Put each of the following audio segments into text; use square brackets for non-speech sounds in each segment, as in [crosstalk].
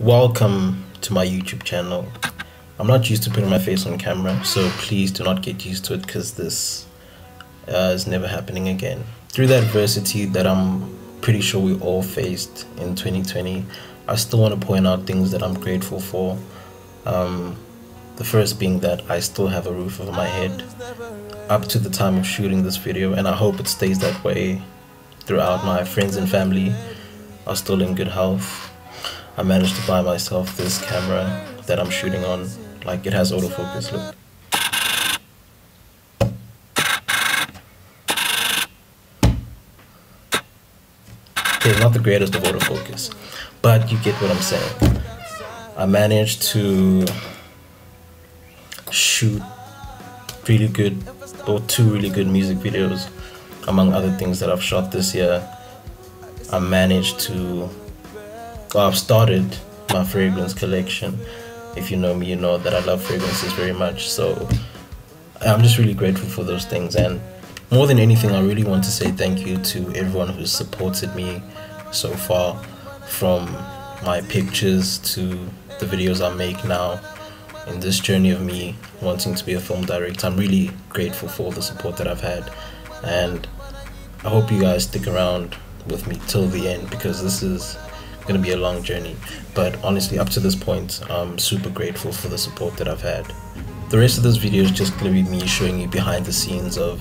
Welcome to my YouTube channel. I'm not used to putting my face on camera, so please do not get used to it because this uh, is never happening again. Through the adversity that I'm pretty sure we all faced in 2020, I still want to point out things that I'm grateful for. Um, the first being that I still have a roof over my head up to the time of shooting this video, and I hope it stays that way throughout. My friends and family are still in good health. I managed to buy myself this camera that I'm shooting on. Like it has autofocus, look. Okay, not the greatest of autofocus, but you get what I'm saying. I managed to shoot really good or two really good music videos among other things that I've shot this year. I managed to well, I've started my fragrance collection. If you know me, you know that I love fragrances very much. So I'm just really grateful for those things. And more than anything, I really want to say thank you to everyone who's supported me so far from my pictures to the videos I make now in this journey of me wanting to be a film director. I'm really grateful for all the support that I've had. And I hope you guys stick around with me till the end because this is going to be a long journey. But honestly, up to this point, I'm super grateful for the support that I've had. The rest of this video is just going to be me showing you behind the scenes of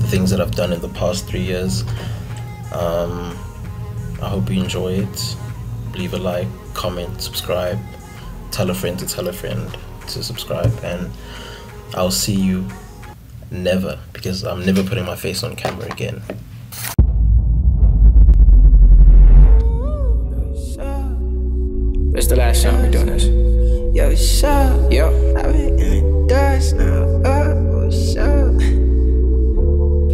the things that I've done in the past three years. Um, I hope you enjoy it. Leave a like, comment, subscribe, tell a friend to tell a friend to subscribe, and I'll see you never because I'm never putting my face on camera again. Yo. I've been in the dust now. Oh, shut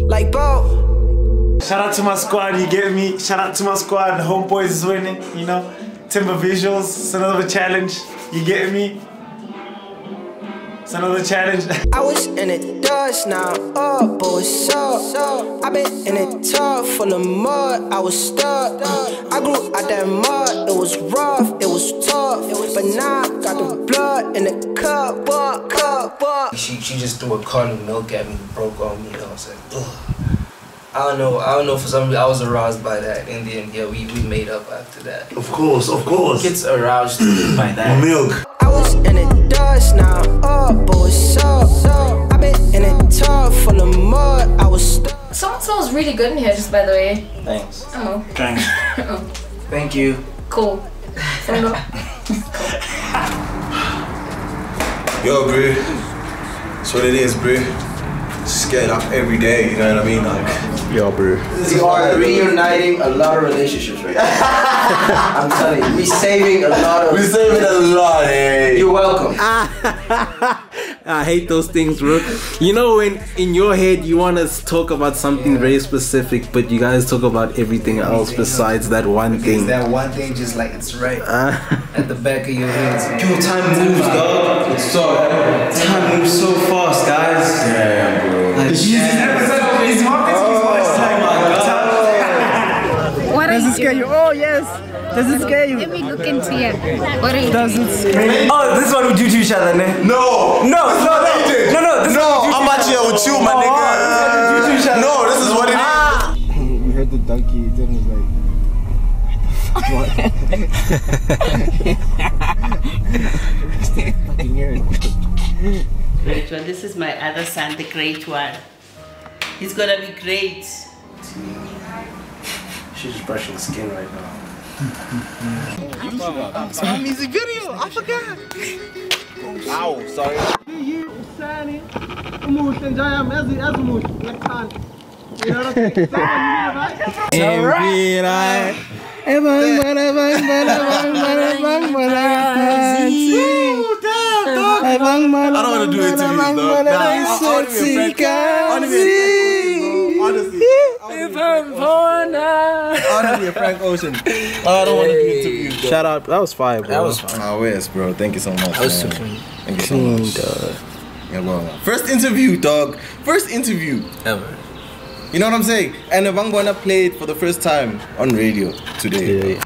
Like, Bo. Shout out to my squad, you get me? Shout out to my squad, the homeboys is winning, you know? Themba Visuals, it's another challenge, you get me? It's another challenge. I was in the dust now. Oh, but what's up? i been in it tub full of mud. I was stuck. I grew out that mud. It was rough, it was tough. But now I got the blood in the cup, but cup, but. She, she just threw a carton of milk at me, broke on me, and I was like, ugh. I don't know, I don't know, for some reason, I was aroused by that. In the end, yeah, we, we made up after that. Of course, of course. Gets aroused by that. Milk. I was in the dust now. Oh, but what's up? i been in it tub full of mud. I was stuck. Someone smells really good in here, just by the way. Thanks. Oh, Thanks. [laughs] Thank you. cool. [laughs] Yo, bro. That's what it is, bro. Just getting up every day, you know what I mean? Like, Yo, bro. You are reuniting a lot of relationships right now. [laughs] I'm telling you, we're saving a lot of. we're saving a lot, eh? You're [laughs] welcome. I hate those things, bro. You know when in your head you want to talk about something very specific, but you guys talk about everything else besides that one It's thing. that one thing just like it's right Ah. at the back of your head. Yo, time moves, dog. It's so time moves so fast, guys. Yeah, bro. Like, His marketing is always like, What are you scare you. Oh yes. Does it scare you? Let me look into it. What are you Does doing? it scare you? oh, this is what we do to each other, ne? No! No, no, no, no, no. This is No, what we do I'm to out each here other. with you, my Oh, nigga. this is what we do to each other. No, this is what it is. We heard the donkey. Then was like, [laughs] fucking hear. Great one. This is my other son, the great one. He's gonna be great. She's brushing skin right now. Music video. I forgot. Ow, sorry. I don't wanna do it to you, though. Honestly. Want to be a Frank Ocean. Oh, I don't want to do interviews. though. Shout out. That was fire, bro. That was fun. Oh, yes, bro. Thank you so much. That was man. too clean. Thank you so clean, much. dog. Yeah, well, first interview, dog. First interview. Ever. You know what I'm saying? And Bangibona played for the first time on radio today. Yeah,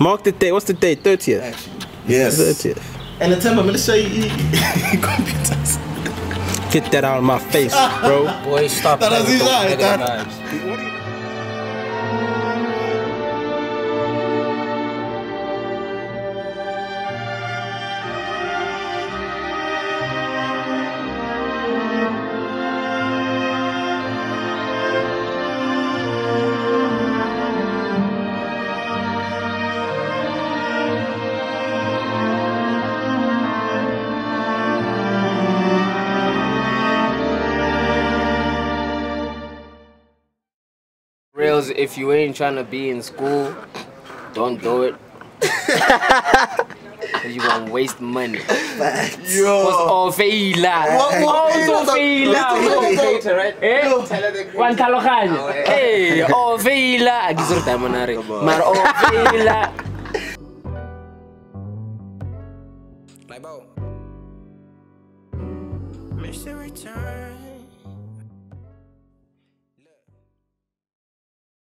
Mark the date. What's the date? 30th. Yes. 30th. And the time I'm gonna show you [laughs] computers. Get that out of my face, bro. [laughs] Boy, stop. That playing was with his those eye, negative that- vibes. Rails, if you ain't trying to be in school, don't do it. [laughs] You gonna waste money. Yo. Feila. What- what- Oh, so feila. Wan tlhaloganyo. Eh, oh, feila. A ke itse gore diamond a reng. Mara oh, feila. Miss the return.